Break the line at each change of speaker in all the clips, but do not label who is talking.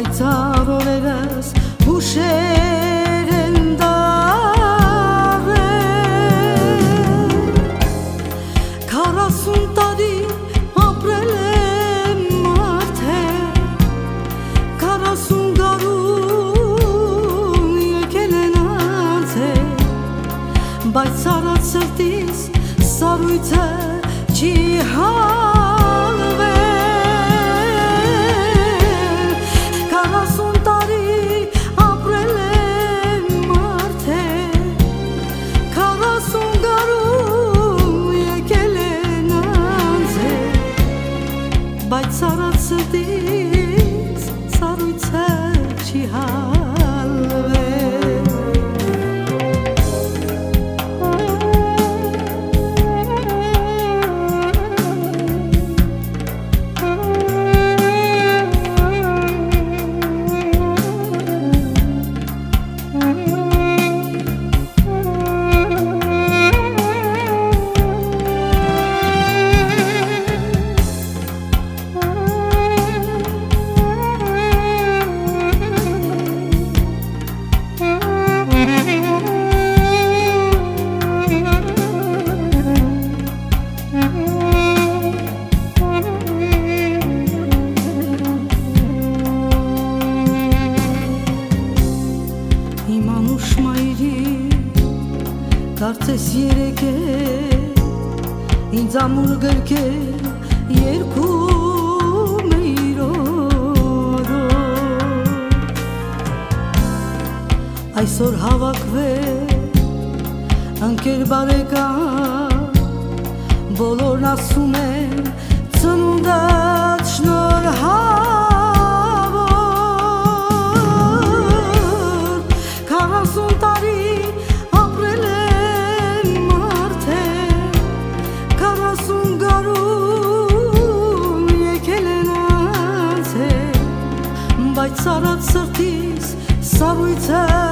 Այցավ օրերս հուշեր են դարել Քարասուն տարի ապրել եմ արդեն Քարասուն գարուն եկել են անցել Բայց սարած սրտիս սարույցը չի ինձ ամուր գրքեր երկու մեյրորով այսօր հավաքվել ընկեր բարեկան բոլորն ասում են ծնունդատ շնորհալ սարած սրտիս սարույց է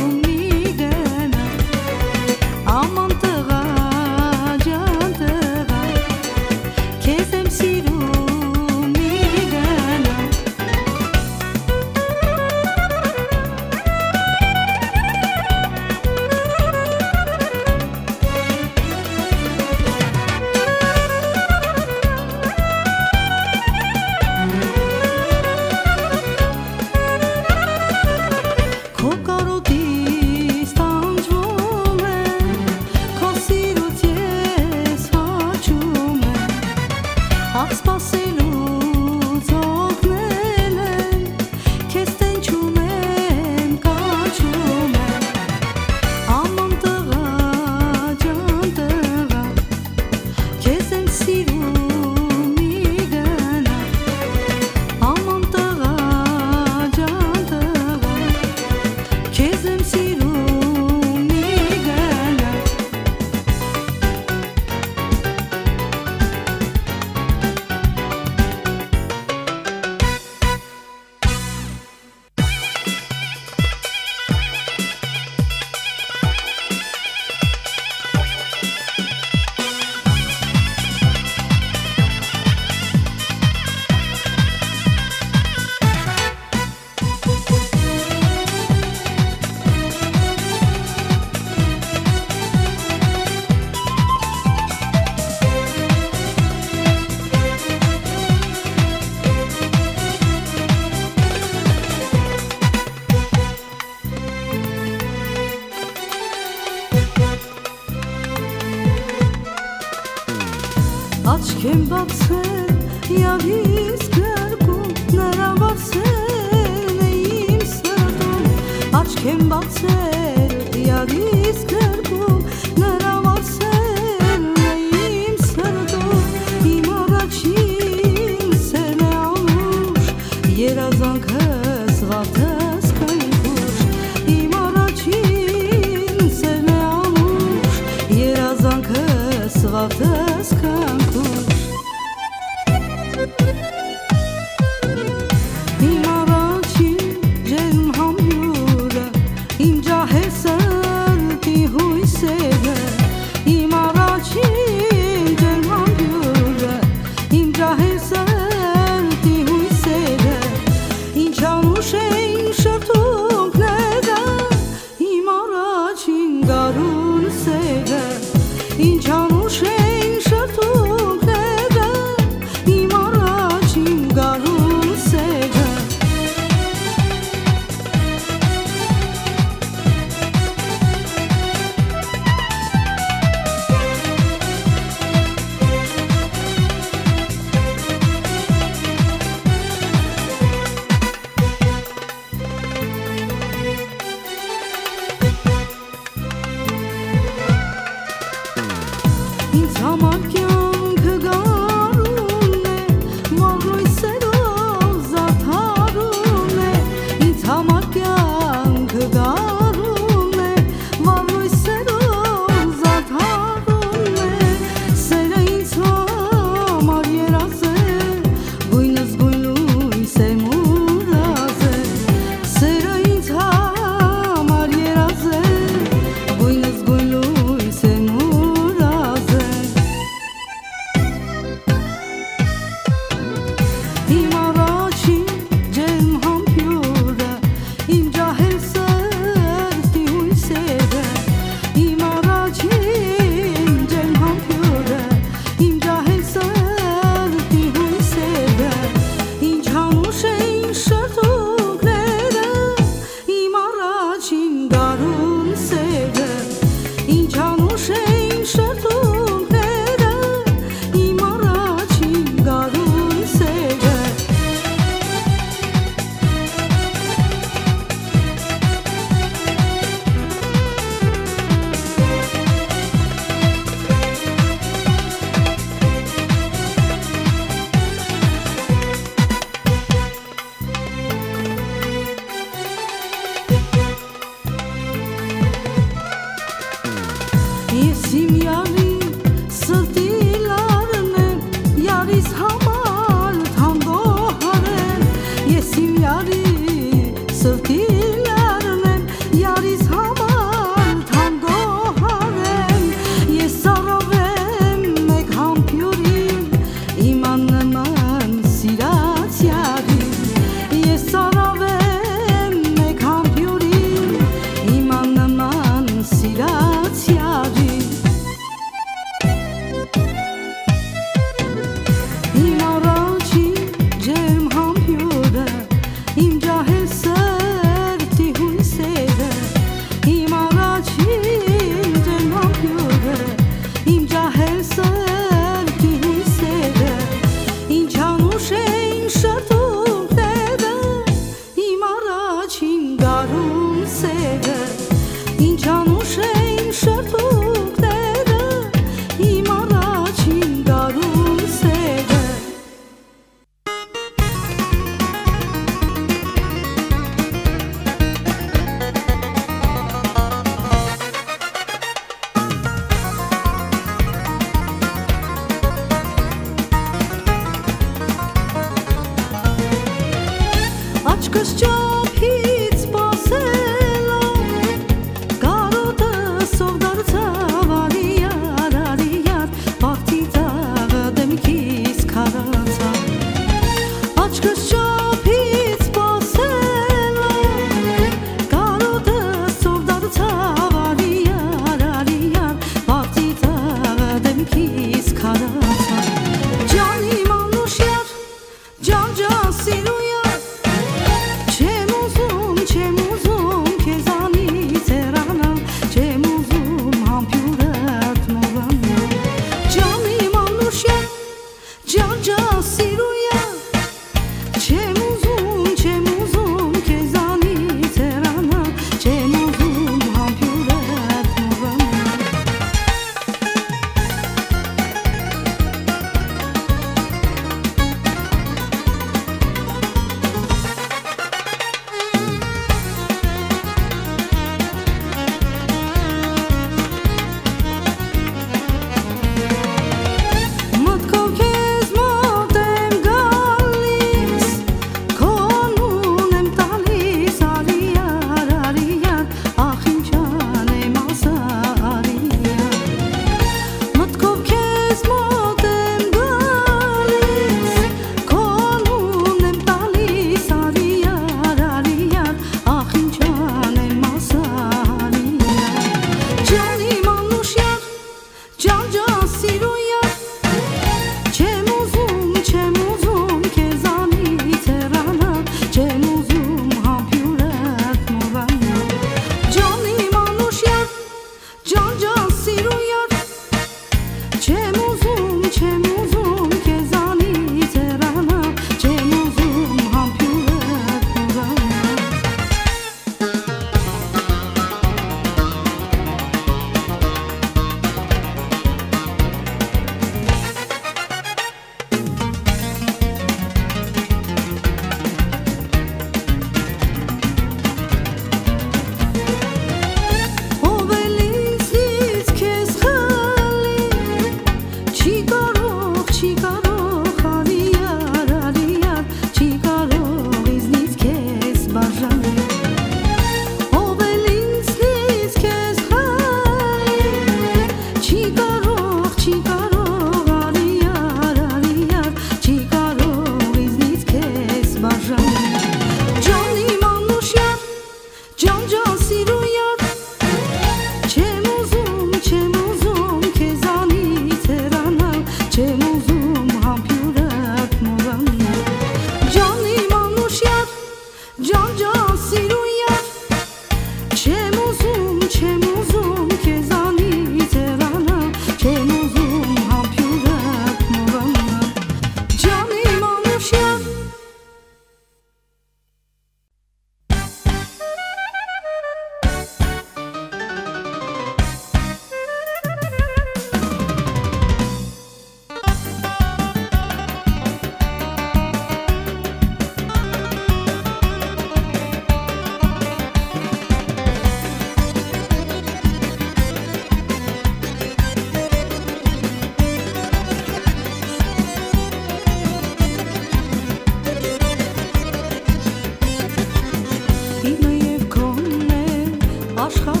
afschap.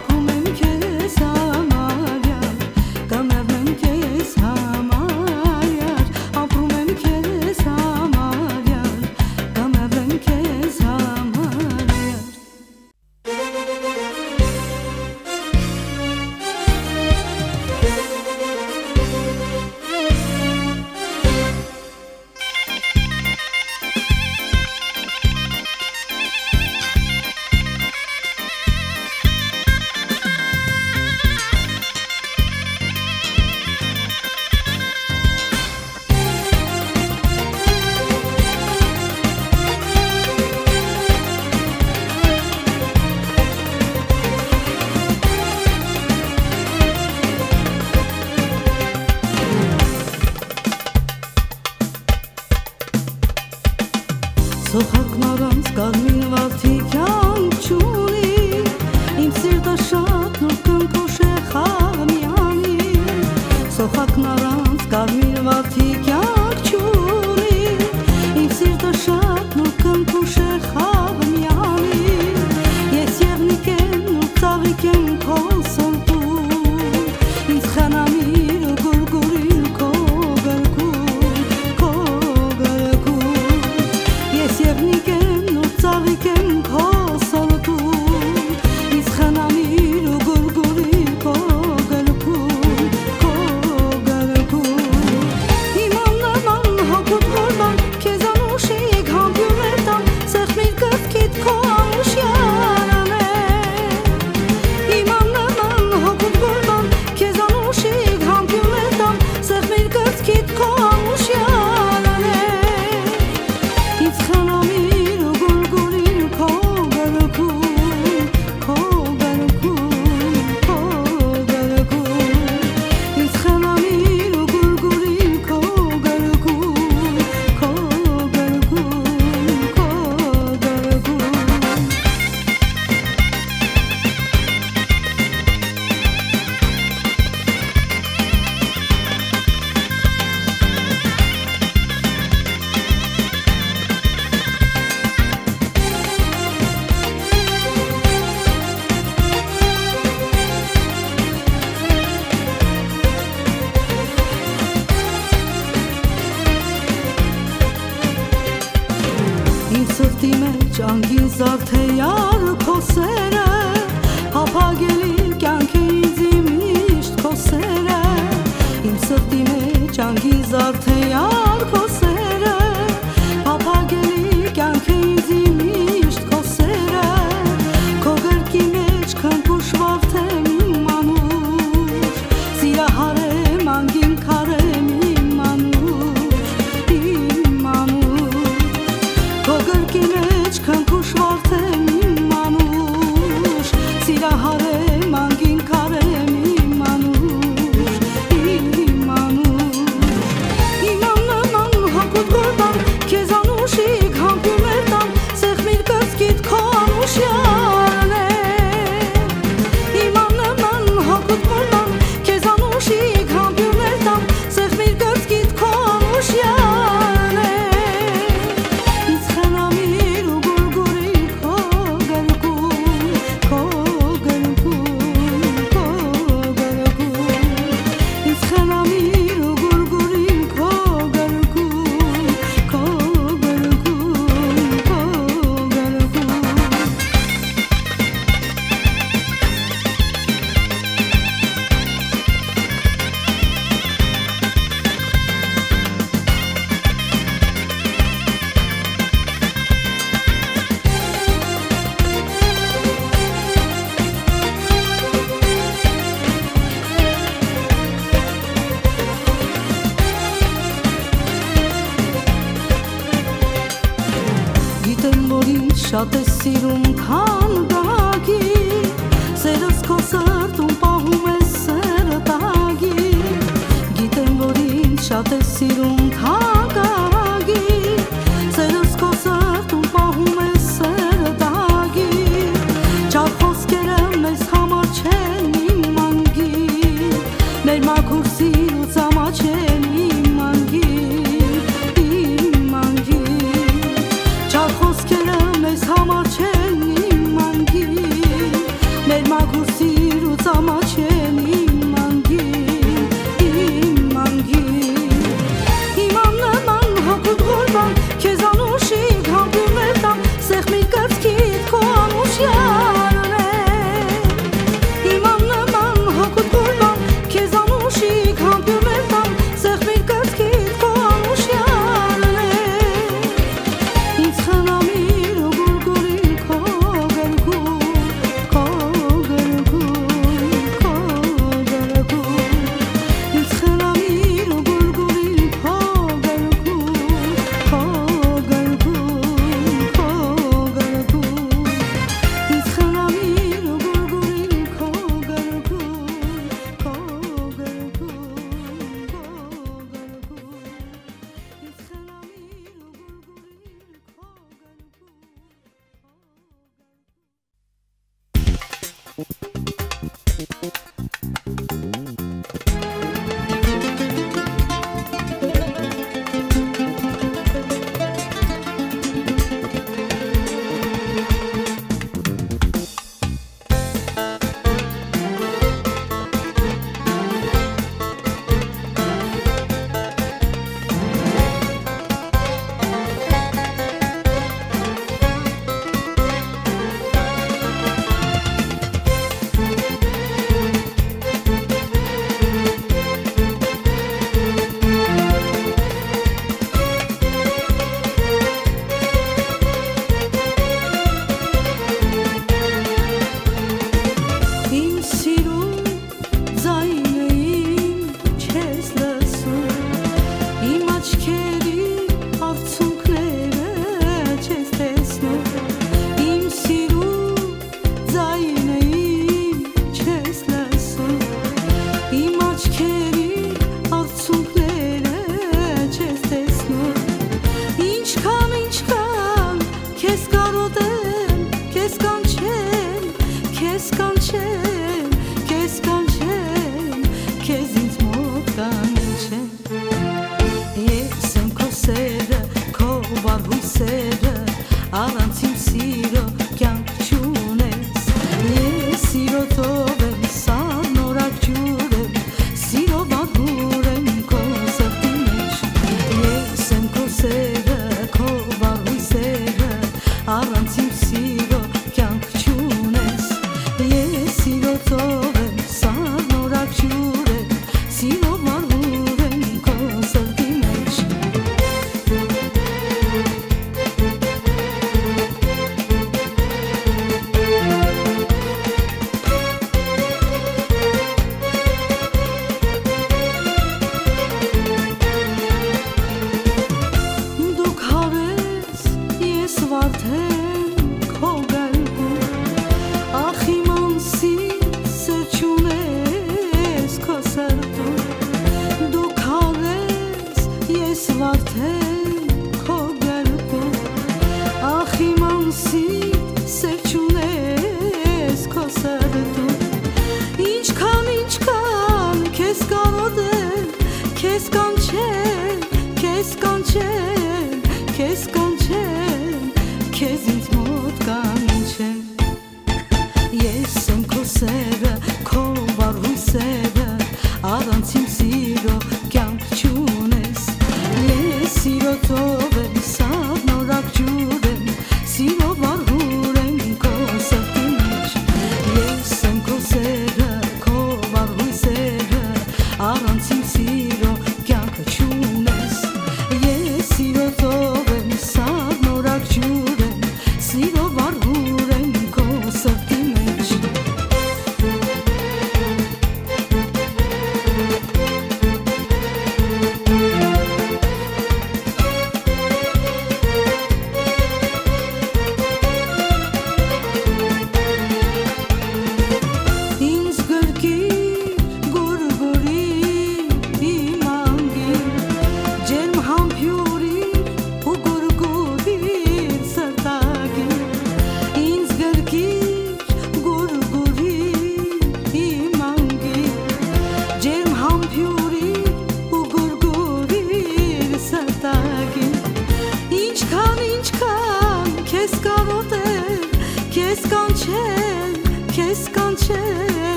Aku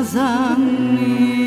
Kazan.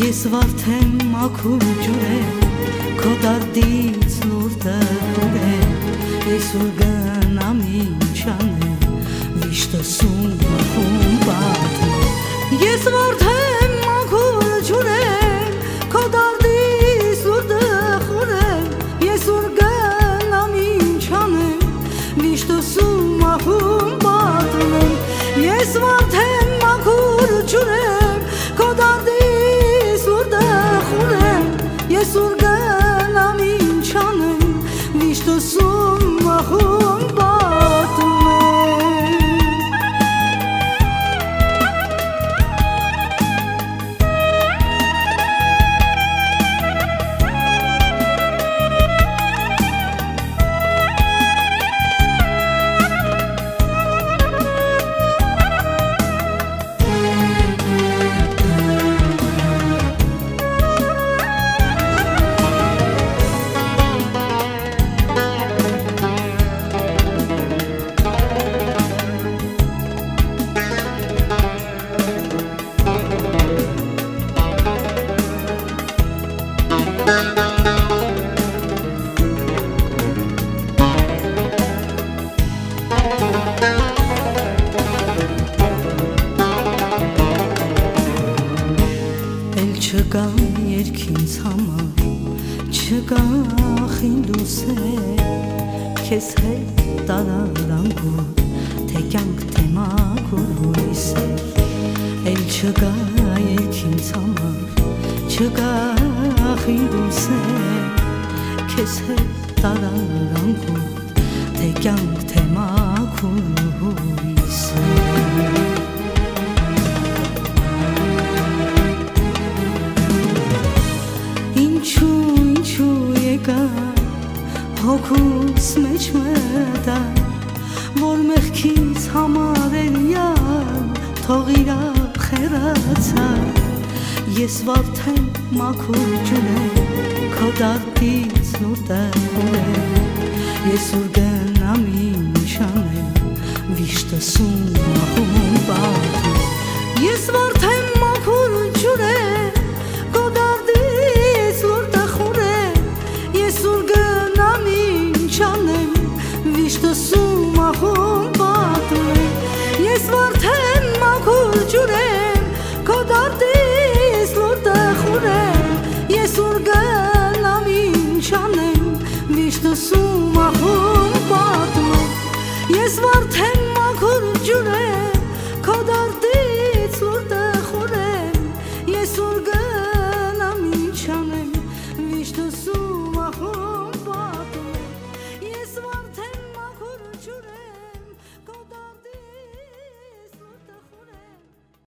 Ես վարդեմ մաքուր ջուրե, քո դարդից նուրտը կուրե, ես ուր գնամ ինչան է, միշտ սում խում բատ։ Ես վարդեմ քեզ հետ տարարանքով թե կյանք թե մաքուր հույս էլ չկա այդ ինձ համար չկա խիրուս քեզ հետ տարարանքով թե կյանք թե մաքուր հույս էլ հոգուս մեջ մտար, որ մեղքից համար են յան, թող իրա խերացար, ես վարդեն մաքուր ջունեմ, քո դարդից նուրտը խունեմ, ես ուր գնամ իմ նշանեմ, վիշտս ու մախում բաթում, ես վարդեն